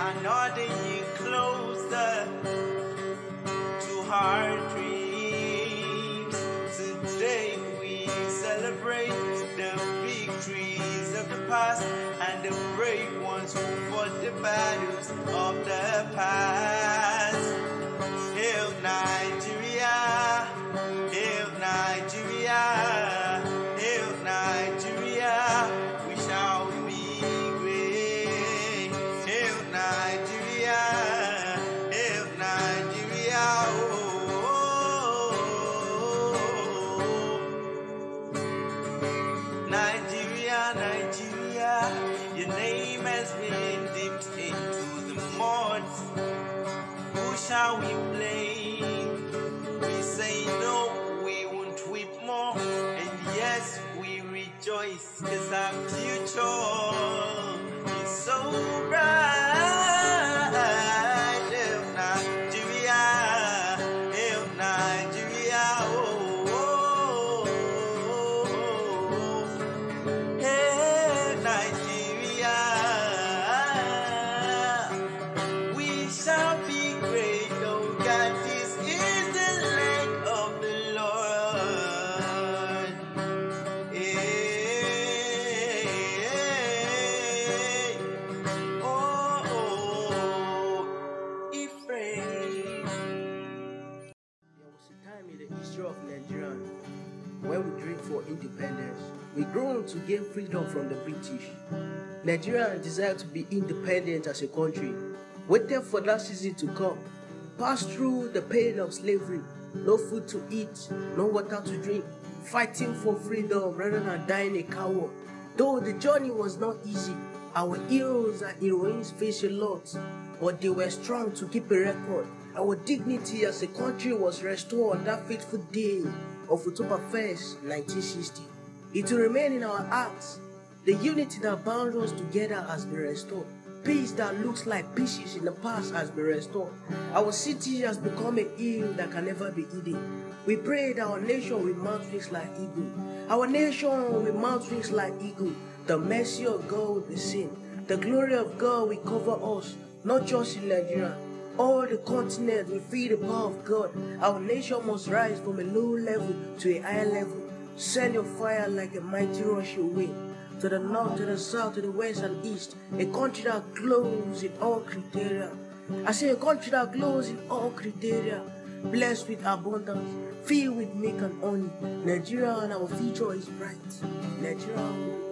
Is another year closer to our dreams. Today we celebrate the victories of the past and the brave ones who fought the battles of the past. Cause our future of when we dream for independence. We grew to gain freedom from the British. Nigeria desired to be independent as a country, waited for that season to come, passed through the pain of slavery, no food to eat, no water to drink, fighting for freedom rather than dying a coward. Though the journey was not easy, our heroes and heroines faced a lot, but they were strong to keep a record. Our dignity as a country was restored on that fateful day of October 1st, 1960. It will remain in our hearts. The unity that bound us together has been restored. Peace that looks like pieces in the past has been restored. Our city has become a hill that can never be hidden. We pray that our nation will mount wings like eagle. Our nation will mount wings like eagle. The mercy of God will be seen. The glory of God will cover us, not just in Nigeria. All the continents will feel the power of God. Our nation must rise from a low level to a higher level. Send your fire like a mighty rushing wind to the north, to the south, to the west and east. A country that glows in all criteria. I say a country that glows in all criteria. Blessed with abundance, filled with milk and honey. Nigeria and our future is bright. Nigeria